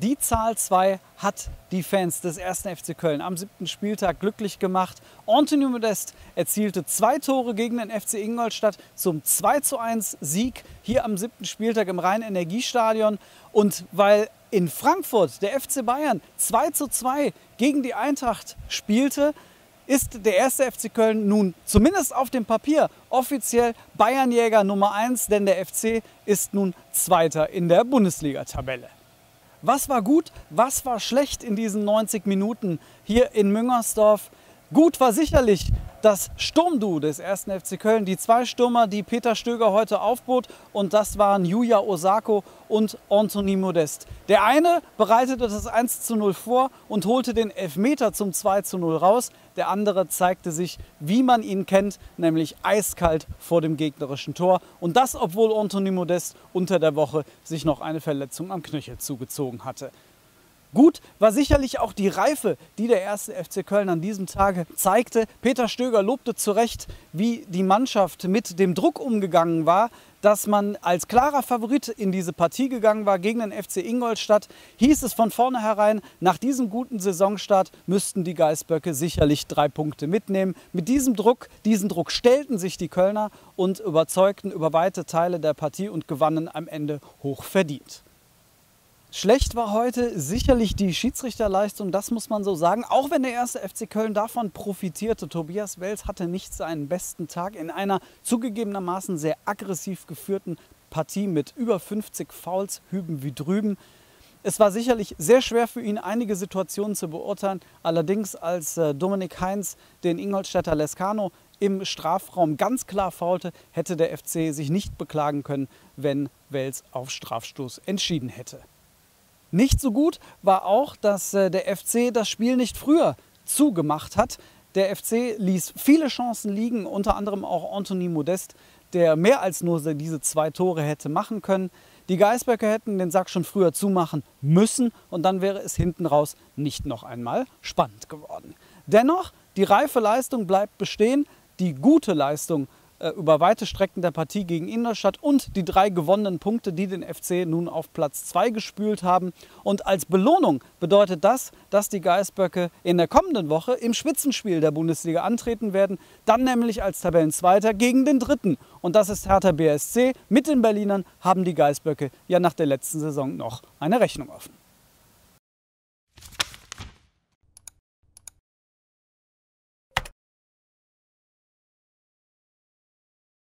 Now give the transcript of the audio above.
Die Zahl 2 hat die Fans des 1. FC Köln am siebten Spieltag glücklich gemacht. Anthony Modest erzielte zwei Tore gegen den FC Ingolstadt zum 2:1 Sieg hier am siebten Spieltag im Rhein-Energiestadion. Und weil in Frankfurt der FC Bayern 2:2 gegen die Eintracht spielte, ist der erste FC Köln nun zumindest auf dem Papier offiziell Bayernjäger Nummer 1, denn der FC ist nun Zweiter in der Bundesliga-Tabelle. Was war gut, was war schlecht in diesen 90 Minuten hier in Müngersdorf? Gut war sicherlich das Sturmduo des 1. FC Köln, die zwei Stürmer, die Peter Stöger heute aufbot. Und das waren Yuya Osako und Anthony Modest. Der eine bereitete das 1 zu 0 vor und holte den Elfmeter zum 2 zu 0 raus. Der andere zeigte sich, wie man ihn kennt, nämlich eiskalt vor dem gegnerischen Tor. Und das, obwohl Anthony Modest unter der Woche sich noch eine Verletzung am Knöchel zugezogen hatte. Gut war sicherlich auch die Reife, die der erste FC Köln an diesem Tage zeigte. Peter Stöger lobte zu Recht, wie die Mannschaft mit dem Druck umgegangen war, dass man als klarer Favorit in diese Partie gegangen war gegen den FC Ingolstadt. Hieß es von vornherein, nach diesem guten Saisonstart müssten die Geißböcke sicherlich drei Punkte mitnehmen. Mit diesem Druck, diesen Druck stellten sich die Kölner und überzeugten über weite Teile der Partie und gewannen am Ende hoch verdient. Schlecht war heute sicherlich die Schiedsrichterleistung, das muss man so sagen. Auch wenn der erste FC Köln davon profitierte. Tobias Wels hatte nicht seinen besten Tag in einer zugegebenermaßen sehr aggressiv geführten Partie mit über 50 Fouls, hüben wie drüben. Es war sicherlich sehr schwer für ihn, einige Situationen zu beurteilen. Allerdings, als äh, Dominik Heinz den Ingolstädter Lescano im Strafraum ganz klar faulte, hätte der FC sich nicht beklagen können, wenn Wels auf Strafstoß entschieden hätte. Nicht so gut war auch, dass äh, der FC das Spiel nicht früher zugemacht hat. Der FC ließ viele Chancen liegen, unter anderem auch Anthony Modest, der mehr als nur diese zwei Tore hätte machen können. Die Geisböcke hätten den Sack schon früher zumachen müssen und dann wäre es hinten raus nicht noch einmal spannend geworden. Dennoch, die reife Leistung bleibt bestehen, die gute Leistung über weite Strecken der Partie gegen Ingolstadt und die drei gewonnenen Punkte, die den FC nun auf Platz 2 gespült haben. Und als Belohnung bedeutet das, dass die Geißböcke in der kommenden Woche im Spitzenspiel der Bundesliga antreten werden, dann nämlich als Tabellenzweiter gegen den Dritten. Und das ist Hertha BSC. Mit den Berlinern haben die Geißböcke ja nach der letzten Saison noch eine Rechnung offen.